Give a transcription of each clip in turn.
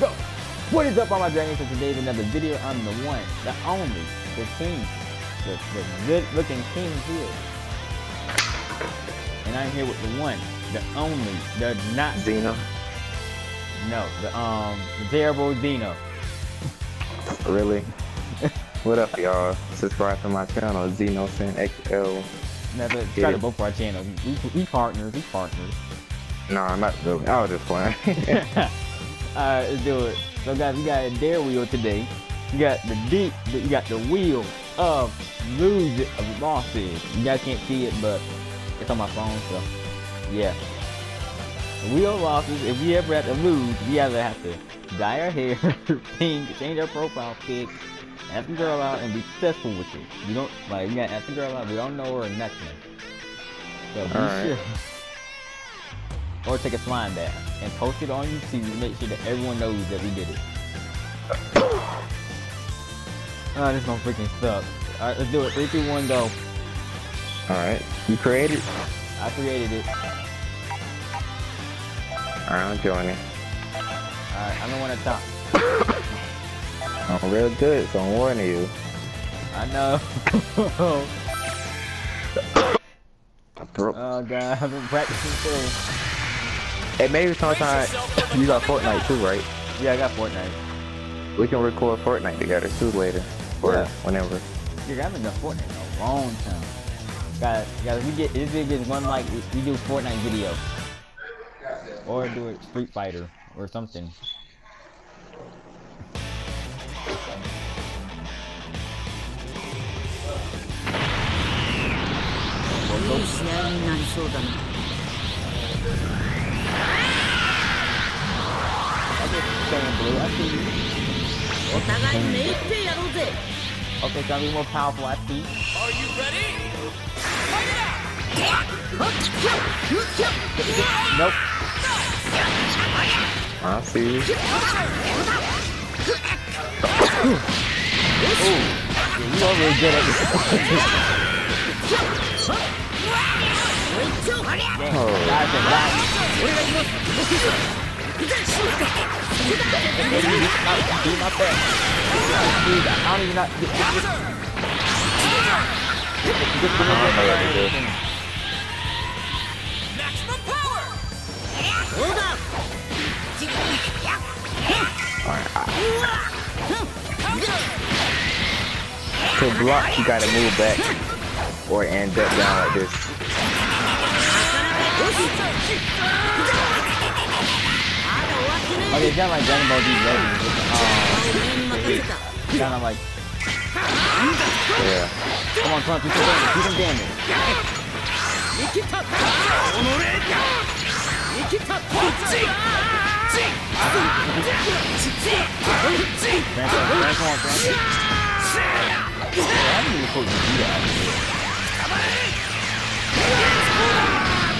go. What is up, all my dragons? So today's another video. I'm the one, the only, the king, the, the good-looking king here. And I'm here with the one, the only, the not Zeno. No, the um, the terrible Dino. Really? what up, y'all? Subscribe to my channel, Xenofin XL. Never try to both our channels. We, we partners. We partners. No, I'm not really. I was just playing. Alright, let's do it. So guys, we got a dare wheel today. You got the deep, you got the wheel of lose of losses. You guys can't see it, but it's on my phone, so yeah. The wheel of losses. If we ever have to lose, we either have to dye our hair pink, change our profile pic, ask the girl out, and be successful with it. You don't like we gotta ask the girl out. We don't know her or nothing. So be Alright. sure. Or take a slime bath and post it on YouTube to make sure that everyone knows that we did it. Oh, this gonna freaking suck. Alright, let's do it. Three, two, one, go. Alright. You created? I created it. Alright, I'm joining. Alright, I'm the one at top. I'm real good, so I'm warning you. I know. Oh god, I've been practicing too. Hey, maybe sometime you got Fortnite too, right? Yeah, I got Fortnite. We can record Fortnite together too later. Or Yeah. whenever. Dude, I haven't done Fortnite in a long time. Guys, guys, we get this it gets one like we, we do Fortnite video. Or do it Street Fighter or something. Or saying, Blue. I see you. Okay, gonna be more powerful. I see. Are you ready? Nope. I see. Ooh, you are really good at this. oh. Do my best. I don't even know. I don't know to do. To block, you gotta move back or end up down like this. Okay, kind of like Dragon Ball Z um, kind of like... Yeah. Come on, come on, do some damage, do some damage. I didn't even supposed to do.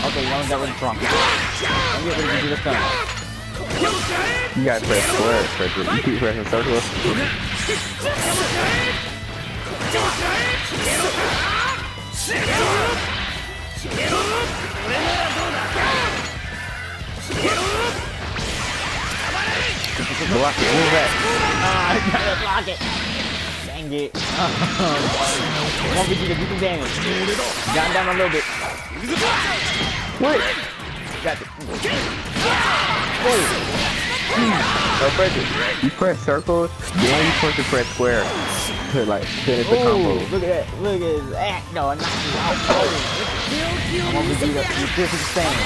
Okay, you only got rid of Trunks. I'm getting ready to do the thing. You gotta press square, Frederick. You keep pressing circles. Block it, move back. Ah, I gotta block it. Dang it. One Vegeta, do some damage. Got down a little bit. Wait! Got it square. No pressure. You press circle, then you supposed to press square. like, finish the combo. Look at that. Look at his act. No, I'm not. Oh, I'm gonna do that. You feel the same.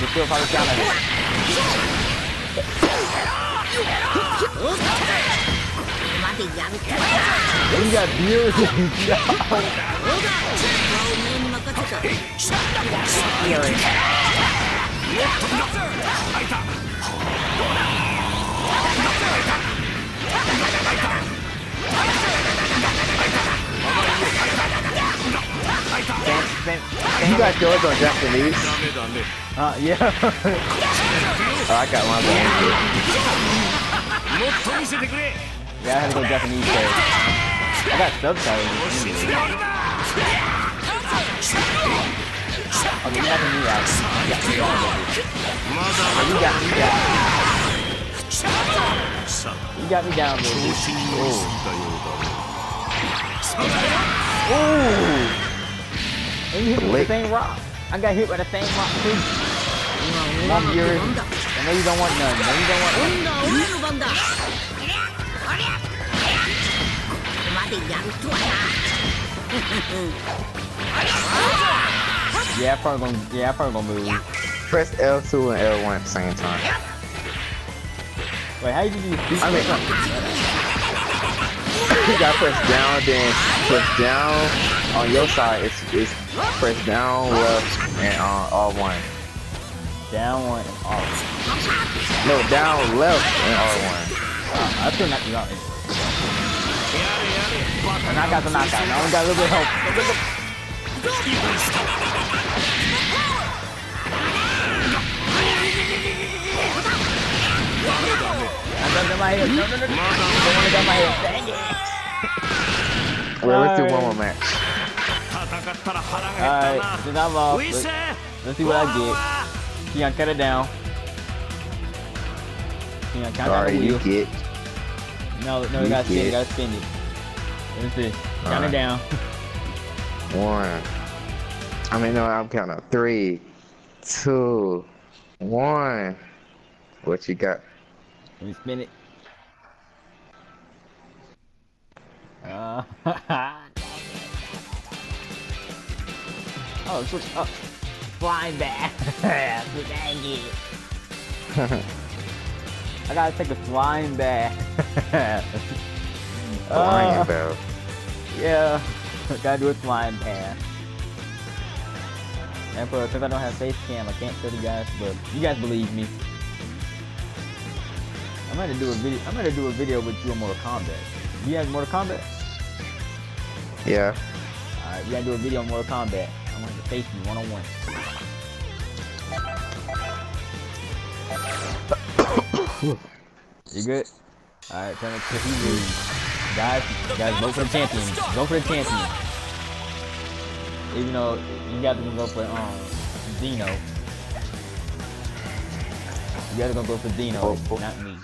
You feel probably down at it. You got beautiful. Fury. You got yours on Japanese? Uh, yeah. oh, I got one on Yeah, I had to go Japanese first. I got subtitles. Okay, you have a new route. Yeah, you got you got me down. You got me down, baby. Ooh. And you hit me with the same rock. I got hit with the same rock, too. I know you don't want none. I know you don't want none. Yeah, I probably gonna, yeah, I probably gonna move. Press L2 and L1 at the same time. Wait, how did you do this? I mean, you gotta press down, then press down on your side. It's, it's press down, left, and uh, on all one. Down one and all one. No, down left and all one. Wow, I still not you and I got the knockout. I only got a little bit of help. Speed Waste. Get my head. Don't want to get my head. Let's do one more match. Alright, then uh, I'm. Let's, let's see what I get. Keon, cut it down. Keon, count Sorry, down the wheel. you get. No, no, you, gotta spin it. You gotta spin it. Let me see. Count right. it down. One. I mean, no, I'm counting up. Three, two, one. What you got? Let me spin it. Uh, oh, switch up. Flying back. Dang it. I gotta take a flying back. Flying Uh, bell. Yeah, gotta do a flying pass. And for since I don't have face cam, I can't show you guys, but you guys believe me. I'm gonna do a video. I'm gonna do a video with you on Mortal Kombat. You have Mortal Kombat? Yeah. Alright, we gotta do a video on Mortal Kombat. I'm gonna face you one on one. You good? Alright, turn it to Hebrew. Guys, guys, vote for the champion. Go for the champion. Even though you guys are gonna go for um Zeno. You guys are gonna go for Dino, oh. not me.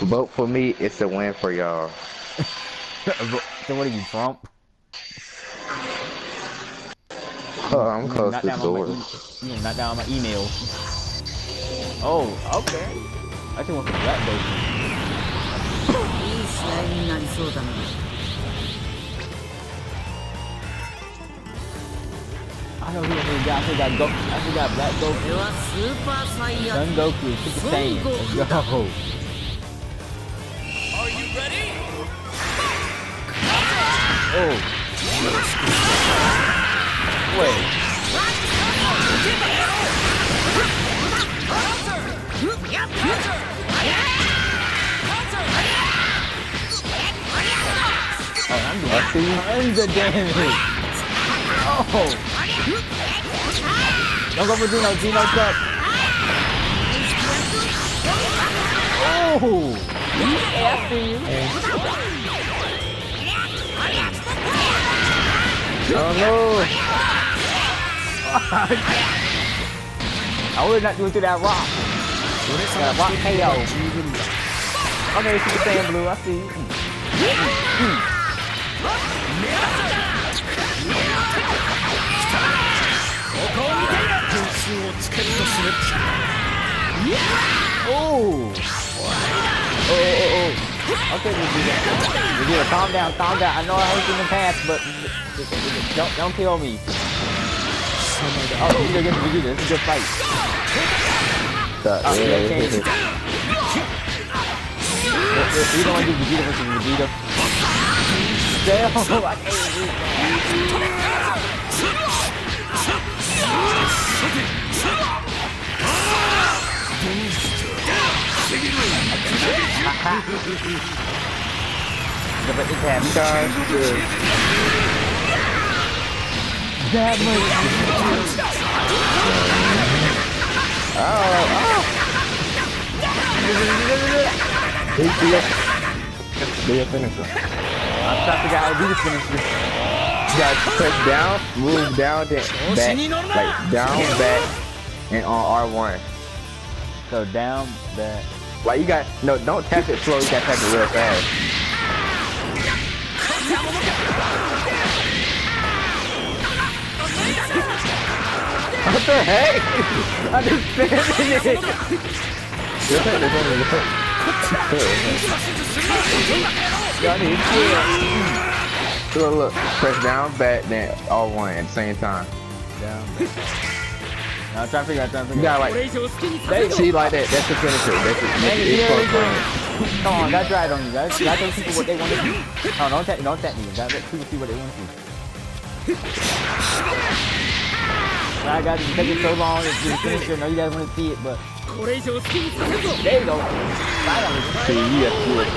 Vote for me. It's a win for y'all. so what are you, Trunks? Oh, I'm You close to the down all my door. e- You knock down my email. Oh, okay. I think one for Black Boat. I don't who I got. I got Goku. I forgot Black Goku. Sun Goku, Super Saiyan. Let's go. Are you ready? Oh. Wait. Oh, I'm blessing tons of damage. Oh. Don't go for Dino. Dino cup. Oh. Hey, you. Oh no! I would not do it to that rock. Got rock KO. Okay, Super Saiyan Blue, I see you. Oh! Oh, oh, oh. Okay, Vegeta. Vegeta, calm down, calm down. I know I hurt you in the past, but don't, don't kill me. Oh, Vegeta against Vegeta. It's a good fight. Oh, Yeah, yeah, yeah. You don't want to do Vegeta versus Vegeta. Damn, I can't do that. The but it's half Guys, good. that much. Do do your, finisher. I'm trying to figure out how to do finish this. You gotta press down, move down, then back, like down, back, and on R1. So down, back, Like you got no, don't tap it slow. You gotta tap it real fast. What the heck? I just spamming it. Just hit this one, just hit. Y'all need to do a look. Press down, back, then all one at the same time. Down. I'm trying to figure out. Trying to figure out. You gotta like. See, like that. That's the finisher. That's the finisher. Come on, that's right on you. That's that's those people what they want to do. No, don't tap, don't tap me. That's let people see what they want to do. I got it. Take it so long. It's the finisher. I know you guys want to see it, but. There you go. Right on. See, you have to do it.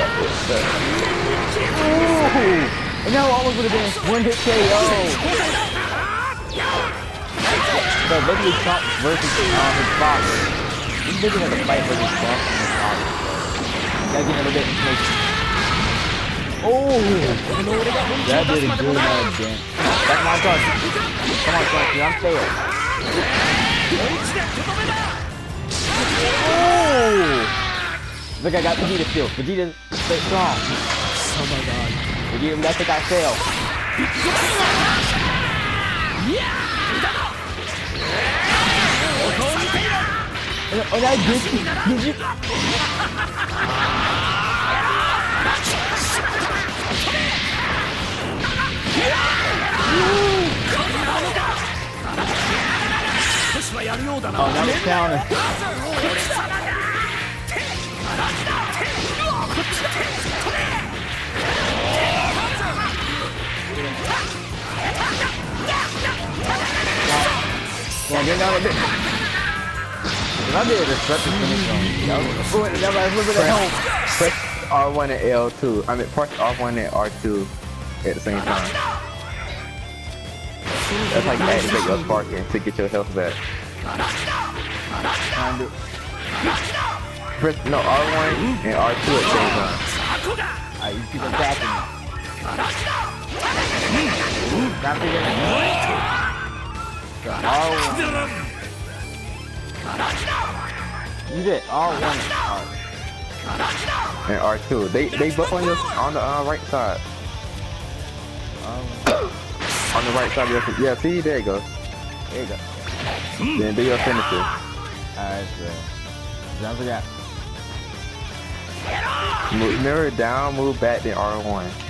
Ooh. And that almost would have been one hit KO. So basically Trunks versus um, his father. He's looking at the fight versus Trunks and his father. Gotta get a little bit information. Oh! That did a good amount of damage. That's my target. Come on, Trunks, I'm fair. Oh! Look, I got Vegeta still. Vegeta stay strong. Oh my god. Vegeta, we gotta take out Cell. Oh, oh, that good. Did you? Oh, that was counter. On, get down a bit. If I did a disruptive finish on that was, was, that was, that was, Press R1 and L2. I mean, press R1 and R2 at the same time. That's like activate your sparking to get your health back. Press no R1 and R2 at the same time. Alright, you keep attacking me. Stop figuring it out. So, R1. You did R1 and R. And R2. They they both on your on the uh, right side. R1. On the right side of your yeah. See there you go. There you go. Then do your finisher. Alright, so. Don't forget. Move, mirror down, move back, then R1.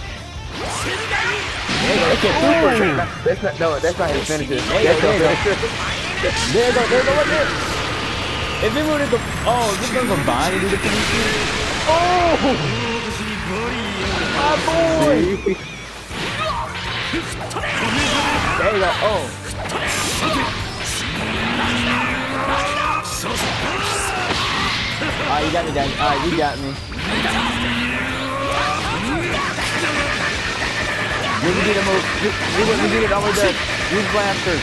There you go. That's your super. That's not no. That's not his finisher. There you That's go, there you finisher. There you go, there you go, right there. If it were to go, oh, if it's gonna combine and do the finish. Oh! My boy! There you go, oh. Alright, you got me, Daddy. Alright, you got me. You can get a move. You, you what you did it all the way does. Use blasters.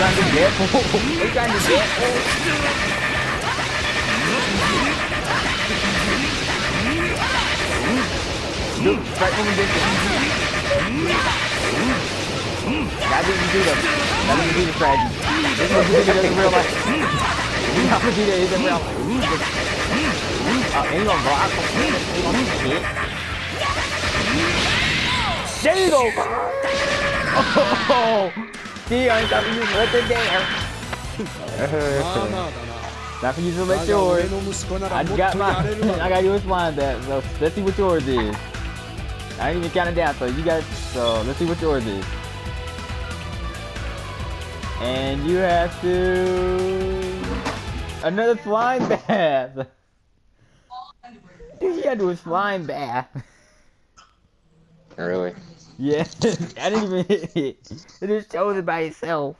trying to get We're trying to get Dude, right when we get. That's what you do though. That's what you do the strategy. This is what you do in real life. How would you do in real life? Ain't gonna block. Ain't gonna hit. There you go! Oh! See, I ain't got to use nothing there. Not for using let yours. I got my, I got yours mine that. So let's see what yours is. I ain't even counting down, so you guys, so let's see what yours is. And you have to another slime bath. Gotta do a slime bath. Really? Yeah, I didn't even hit it. It just shows it by itself.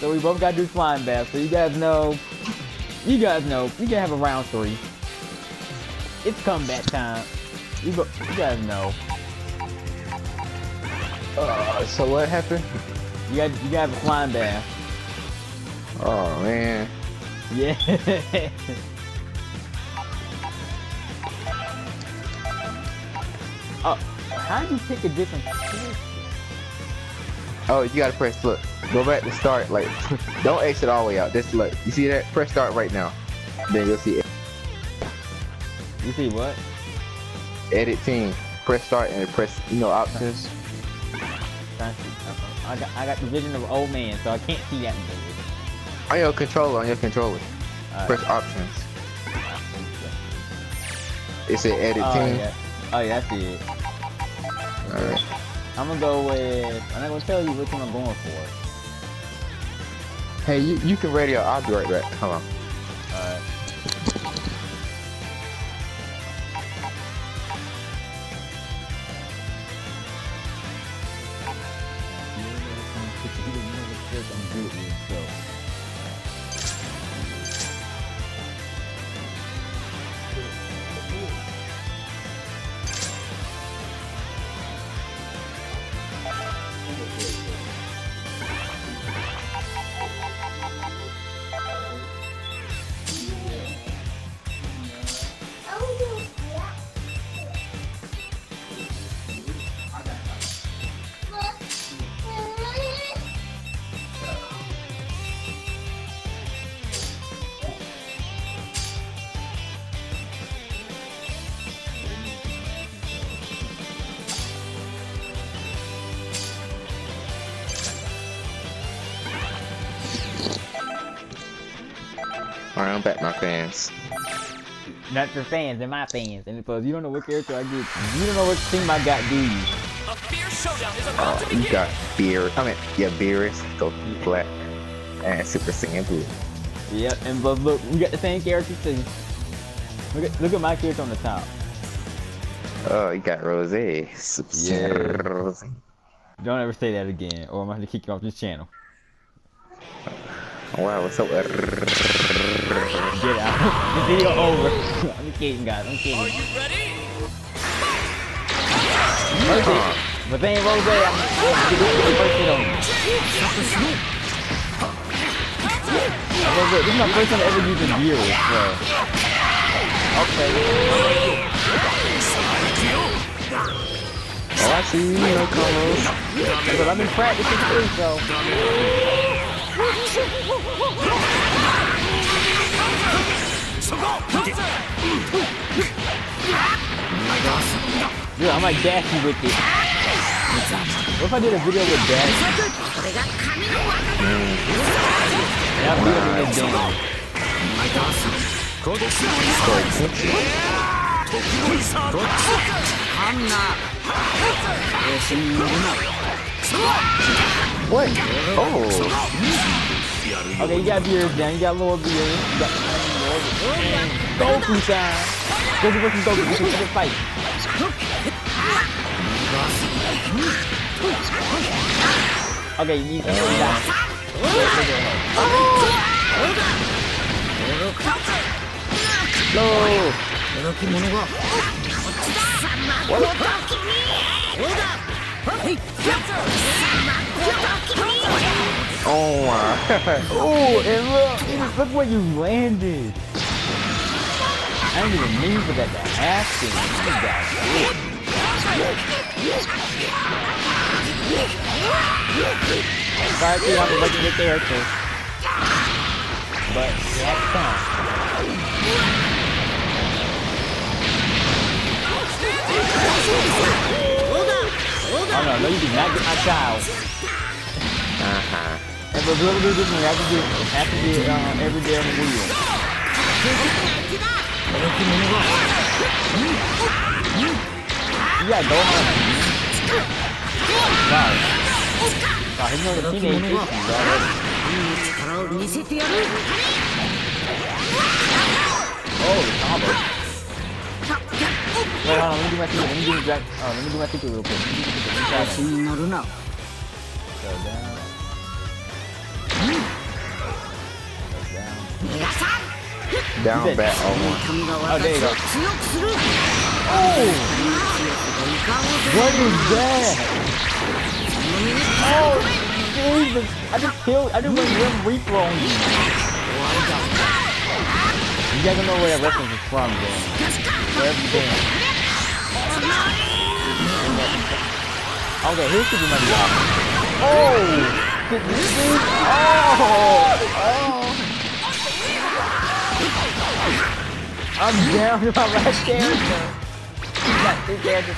So we both gotta do slime bath. So you guys know, you guys know, you can have a round three. It's comeback time. You, go, you guys know. Uh, so what happened? You got you got to have a slime bath. Oh man. Yeah. oh, how did you pick a different character? Oh, you gotta press. Look, go back to start. Like, don't exit all the way out. Just look. You see that? Press start right now. Then you'll see You see what? edit team. Press start and press you know options. Trying to see. I got, I got the vision of an old man, so I can't see that. movie. On your controller. On your controller. Alright. Press options. It said edit Oh team. yeah. Oh yeah, that's it. Alright. I'm gonna go with. I'm not gonna tell you which one I'm going for. Hey, you you can radio. I'll be right back. Hold on. Alright, I'm back, my fans. Not your fans, they're my fans. And because you don't know what character I get, you don't know what team I got, do you? A fierce showdown is about Oh, to you got Beer. I mean, yeah, Beerus, Goku Black, and Super Saiyan Blue. Yep, and but look, we got the same character too. Look at look at my character on the top. Oh, you got Rose. Super Yeah. Rose. Don't ever say that again, or I'm gonna have to kick you off this channel. Wow, what's up? Get out. the video over. I'm kidding, guys. I'm Are kidding. you ready? First hit. But they ain't Rose. I'm gonna get first hit on you. I was like, This is my first time ever using gears, so. Okay. Oh, I see you, no combos. But I've been practicing too, so. Dude, I'm like you with it. What if I did a video with dash? Yeah, I'm good game. What? Oh. Okay, you got Beerus down, you got a lower Beerus and Goku-chan. Goku versus Goku. This is a good fight. Okay, you need to do that. No! What? Oh, oh, and look, look where you landed. I didn't even mean for that to happen. You got it. Sorry to have to look at the character. But that's fine. Oh no, no, you did not get my child. Uh-huh. And for whoever do this one, you have to do have to do um, every day on the wheel. いやどうもわあ変なの姫いくしだろいい力を見せてやるおう sama Wah, ini mati, ini mati, oh, ini mati dulu. Ini mati dulu. Sudah. Sudah. Down bat on one. Oh, there you go. Oh! What is that? Oh, Jesus. I just killed, I just went one reaper on you. You guys don't know where that reference is from, man. Everything. Okay, here's Super Mario. Oh! Did you see? Oh! Oh! I'm down to my last character. Got two characters.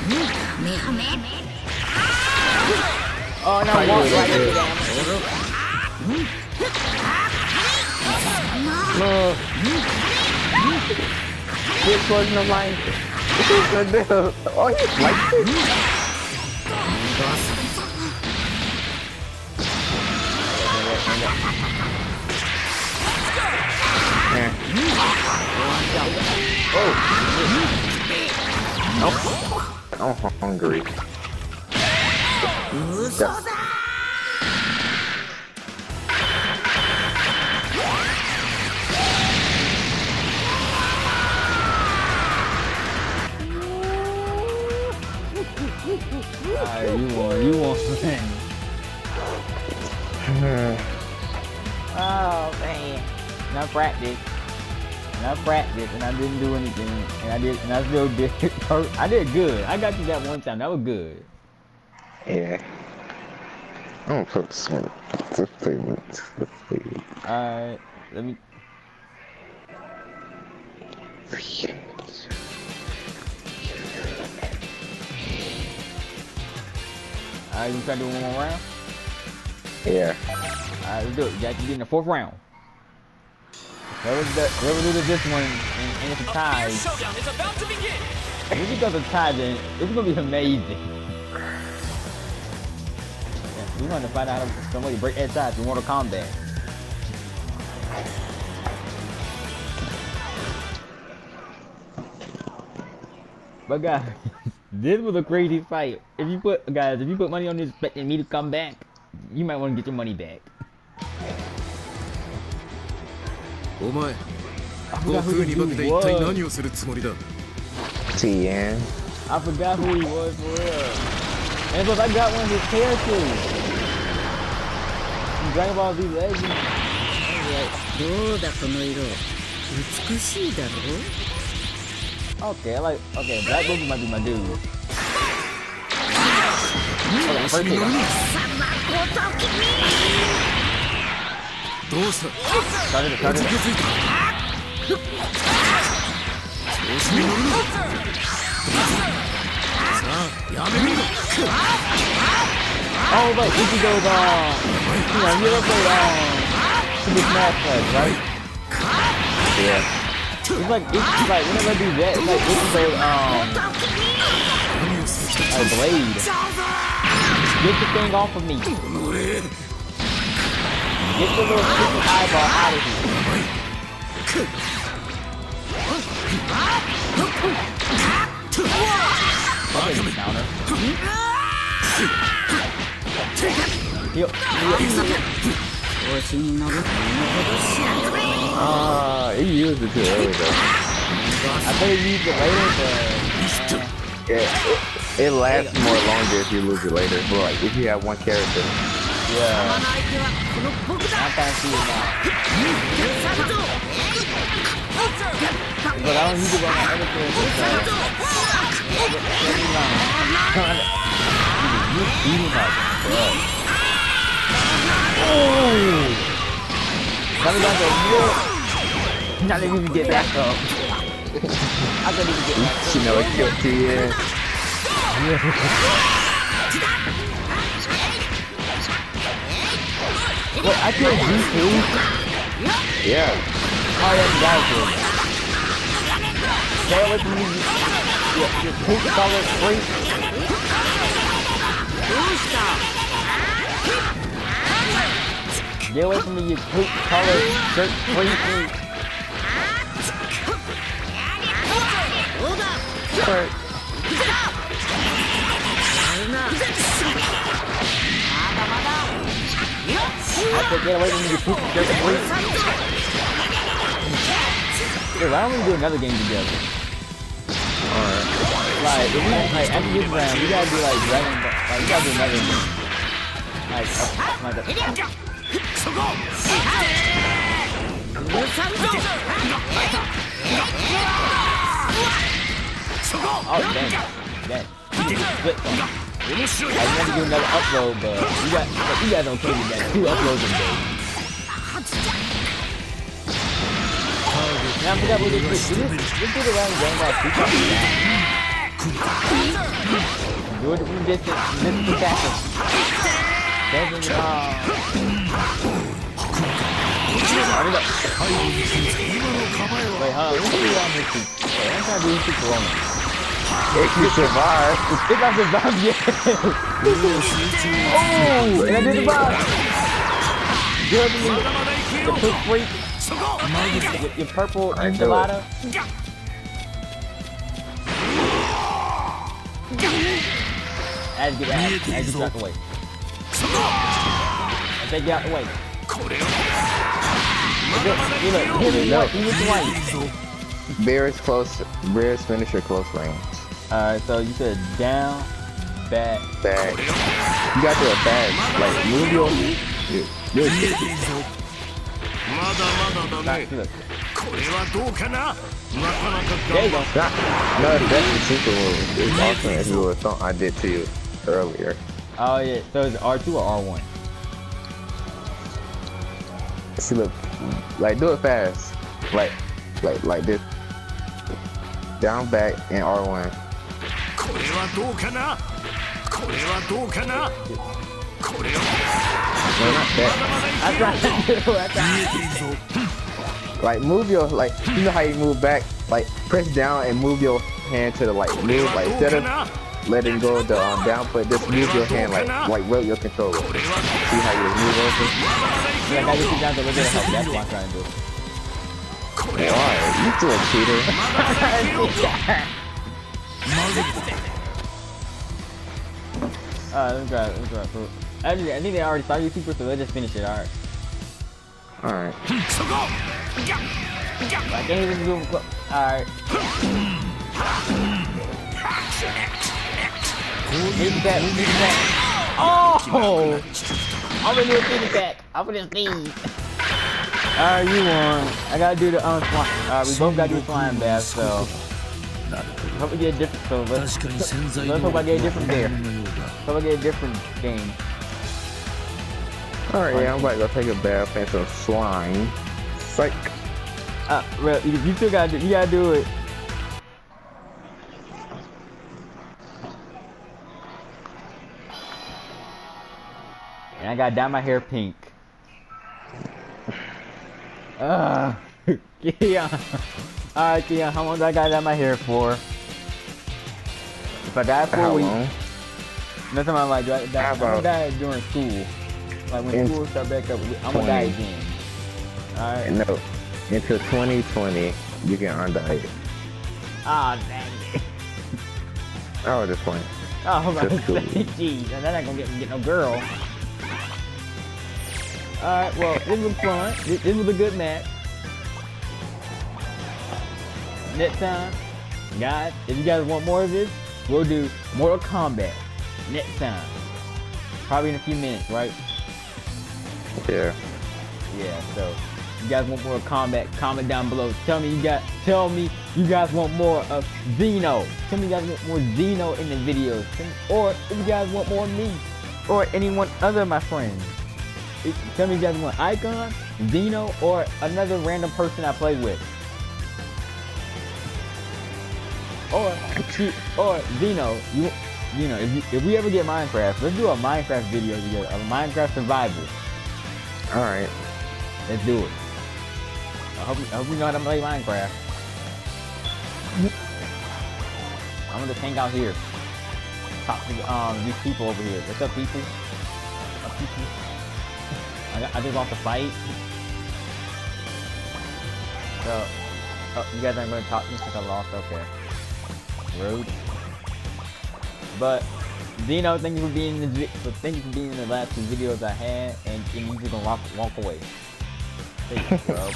Oh, no, walk right into. No. This wasn't a line. What is gonna do? Oh, he liked it. Yeah. Oh. I'm hungry. That's- Alright, you won. You won. Hmm. oh, man. Enough practice. Enough practiced and I didn't do anything. And I did, and I still did. I did good. I got you that one time. That was good. yeah. I'm gonna put some the favorite. Alright, let me. Alright, you try to do one more round? Yeah. Alright, let's do it. You got to be in the fourth round. Whoever, the, whoever loses this one and, and it's a A tie, fierce showdown is about to begin. if it becomes a tie, then it's gonna be amazing. We want to find out how to somebody break that tie in Mortal Kombat. But guys, this was a crazy fight. If you put guys, if you put money on this expecting me to come back, you might want to get your money back. お前悟空に化けて一体.何をするつもりだ Tien. I forgot who he was for real. And plus, I got one of his characters. Dragon Ball Z Legends. どうだこの色美しいだろ Okay, I like. Okay, Black Goku might be my dude. Okay, first hit. どうした Started it, started 気 it. づいた調子に乗るなさあやめるんだ Oh, but Ichigo's um, you know, you ever played um, Super Smash Bros, right? Yeah. It's like, it's like whenever I do that, it's like Ichigo's um, 何をする気 a blade. Get the thing off of me. Get the little stupid eyeball out of here. Okay, counter. Ah, uh, he used it too. I think you used it later, but... Uh, yeah, it, it lasts more longer if you lose it later. But like, if you have one character, 相 yeah, 手はこの僕だ I'm trying to see it now. サルト But I don't use it on my other characters, so. You beating my butt. Oh! Coming down to real. Not letting me get back up. I couldn't even get back up. You Wait, I killed you too. Yeah. you up, guys. Stay away from me, you, you pink color freak. Stay away from me, you pink color shirt freak. Alright. But get away from me, you poop dirt freak. Dude, why don't we do another game together? Alright. Like, if we, like, after this round, we gotta do, like, Dragon Ball, like, we gotta do another game. Like, up, like, up. Oh, dang. Dang. Split. I want to do another upload, but you, got, but you guys okay with that. Two uploads a day. Now, I forgot what this is. This is around Grand Wild People. Do it from distance. Miss the tackle. Doesn't Wait, huh? Let me do it on this. Wait, I'm trying to do this wrong. If you survive. If the survive, yes. oh, and I did the survive. Goodly. The quick freak. Your, your purple enchilada. As get out. As get out the way. As they get out the way. Look, look, hit. He was white. Bear is close. Bears is finisher close range. Alright, so you said down, back, back. You got your back. Like, move your... You're, you're There you go. No, that's the super move. It's awesome if you were I did to you earlier. Oh yeah, so it's R2 or R1? See look, like do it fast. Like, like, like this. Down, back, and R1. これはどうかなこれはどうかなこれを No, not that. I tried to do it, I 見 tried. えているぞ Like move your, like, you know how you move back? Like press down and move your hand to the like これ move. は Like どう instead か of な letting go of the um, down foot, just move your hand like like rotate your controller. これは See how you move over? Yeah, I gotta get you down to a little bit of help. That's what I'm trying to do. これは Why? You still a cheater? Alright, let me grab, let me grab food. Actually, I think they already saw you super, so let's just finish it, alright. Alright. So go! I can't even do Alright. Finish that, finish that. Oh! I'm gonna do a finish that. I'm gonna sneeze. Alright, you won. I gotta do the um slime. Alright, we both gotta do slime bath, so. Hope we get different, so let's, let's hope I get different there. Probably get a different game. Alright, yeah, I'm about to go take a bath and some slime. Psych. Uh, well, you, you still gotta do, you gotta do it. And I gotta dye my hair pink. Ugh. yeah. Alright, Keon, how long do I gotta dye my hair for? If I dye it for a week that's I'm like, that, I'm gonna about- it during school. Like when In school start back up, I'm gonna die again. Alright. No. Until 2020, you can undie it. Ah, dang it. Oh, just playing. Oh, my cool. Jeez, and then I gonna get, get no girl. Alright, well, this was fun. This, this was a good match. Next time, guys, if you guys want more of this, we'll do Mortal Kombat next time. Probably in a few minutes, right? Yeah. Yeah, so you guys want more combat, comment down below. Tell me you got tell me you guys want more of Zeno. Tell me you guys want more Zeno in the videos. Or if you guys want more of me. Or anyone other of my friends. Tell me you guys want Icon, Zeno, or another random person I play with. Or or Zeno, you you know, if, you, if we ever get Minecraft, let's do a Minecraft video together, a Minecraft survival. All right. Let's do it. I hope, I hope we know how to play Minecraft. I'm gonna just hang out here. Talk to um these people over here. What's up, people? Up, people? I, I just lost a fight. So, oh, you guys aren't gonna talk to me since I lost. Okay. Rude. But Dino, thank you for being in the thank you for being in the last two videos I had, and, and you just gonna walk walk away. There you go.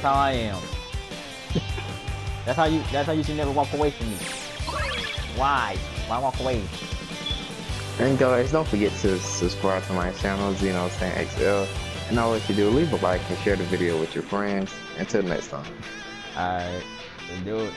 That's how I am. that's how you. That's how you should never walk away from me. Why? Why walk away? And guys, don't forget to subscribe to my channel, Zeno Stan XL. And all that you do, leave a like and share the video with your friends. Until next time. Alright, let's do it.